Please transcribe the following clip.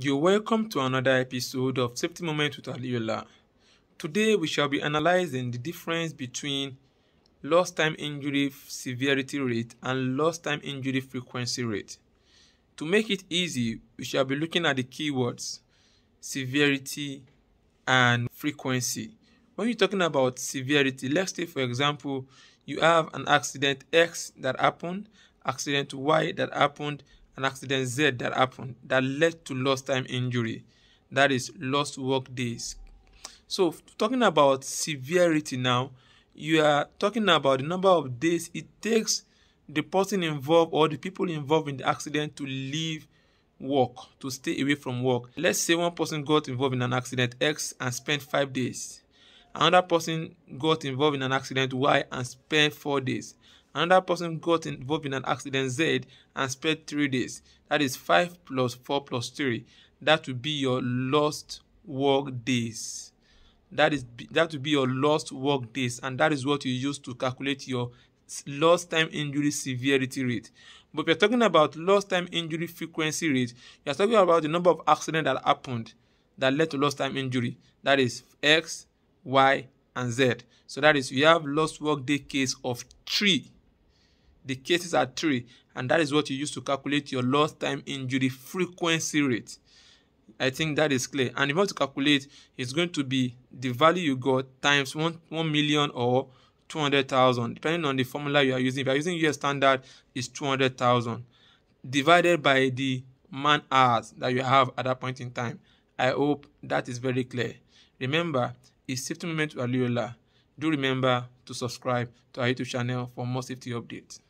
You're welcome to another episode of Safety Moment with Walieyullah. Today we shall be analyzing the difference between lost time injury severity rate and lost time injury frequency rate. To make it easy, we shall be looking at the keywords severity and frequency. When you're talking about severity, let's say for example, you have an accident X that happened, accident Y that happened, an accident Z that happened that led to lost time injury, that is lost work days. So, talking about severity now, you are talking about the number of days it takes the person involved or the people involved in the accident to leave work, to stay away from work. Let's say one person got involved in an accident X and spent five days. Another person got involved in an accident Y and spent four days another person got involved in an accident Z and spent three days. That is 5 plus 4 plus 3. That would be your lost work days. That is that would be your lost work days, and that is what you use to calculate your lost time injury severity rate. But if you're talking about lost time injury frequency rate, you're talking about the number of accidents that happened that led to lost time injury. That is X, Y, and Z. So that is you have lost work day case of three the cases are three, and that is what you use to calculate your lost time injury frequency rate. I think that is clear. And if you want to calculate, it's going to be the value you got times one, 1 million or 200,000, depending on the formula you are using. If you are using US standard, it's 200,000 divided by the man hours that you have at that point in time. I hope that is very clear. Remember, it's safety moment to Walieyullah. Do remember to subscribe to our YouTube channel for more safety updates.